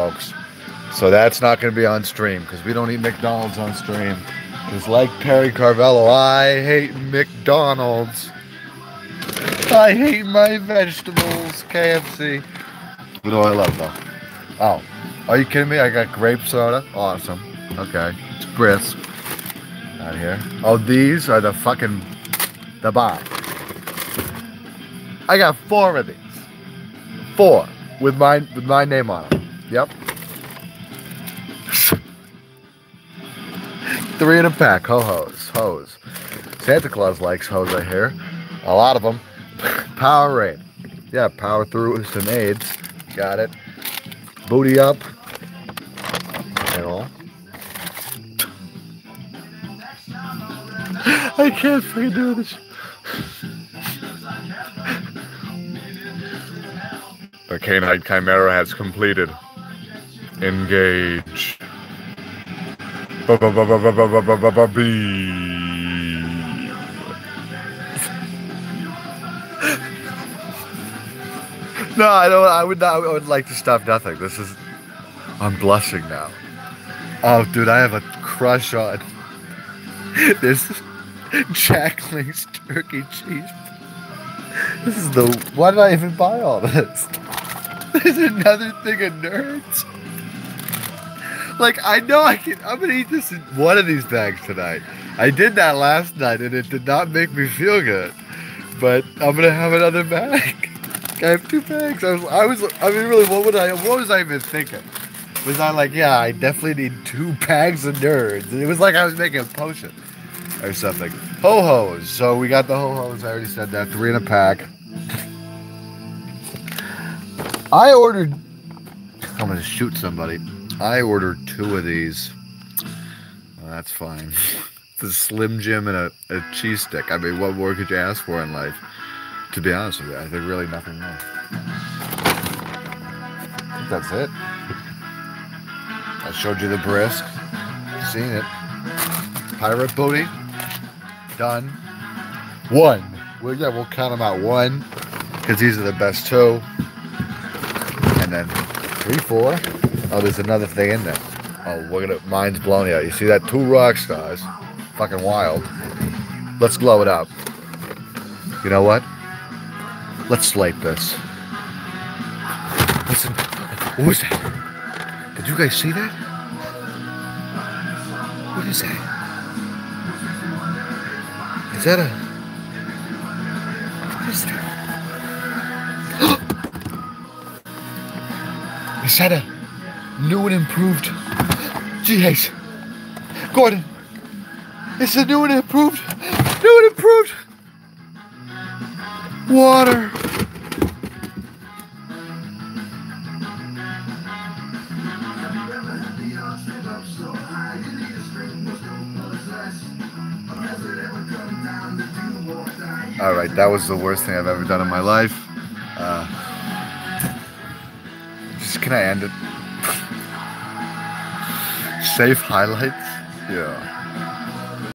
folks. So that's not going to be on stream because we don't eat McDonald's on stream. Because like Perry Caravello, I hate McDonald's. I hate my vegetables, KFC. What do I love though? Oh, are you kidding me? I got grape soda. Awesome. Okay, it's brisk. Out here. Oh, these are the fucking the bar. I got four of these. Four with my with my name on them. Yep. Three in a pack. Ho hos. Hose. Santa Claus likes hose, I hear. A lot of them. Powerade. Yeah, power through some AIDS. Got it. Booty up. And all. I can't freaking do this. The canine chimera has completed. Engage. No, I don't. I would not. I would like to stop nothing. This is. I'm blushing now. Oh, dude, I have a crush on this Jack Link's turkey cheese. This is the. Why did I even buy all this? There's another thing of nerds. Like I know I can. I'm gonna eat this one of these bags tonight. I did that last night, and it did not make me feel good. But I'm gonna have another bag. I have two bags. I was, I was, I mean, really, what would I? What was I even thinking? Was I like, yeah, I definitely need two bags of nerds? It was like I was making a potion or something. Ho hos. So we got the ho hos. I already said that. Three in a pack. I ordered. I'm gonna shoot somebody. I ordered two of these. Well, that's fine. the Slim Jim and a, a cheese stick. I mean, what more could you ask for in life? To be honest with you, there's really nothing more. That's it. I showed you the brisk. Seen it. Pirate booty. Done. One. Well, yeah, we'll count them out. One, because these are the best two. And then three, four. Oh, there's another thing in there. Oh, at it. Mine's blown out. You see that? Two rock stars. Fucking wild. Let's glow it up. You know what? Let's slate this. Listen. What was that? Did you guys see that? What is that? Is that a. What is that? is that a new and improved. Jeez. Gordon. It's a new and improved. New and improved. Water. All right, that was the worst thing I've ever done in my life. Uh, just can I end it? Save highlights? Yeah.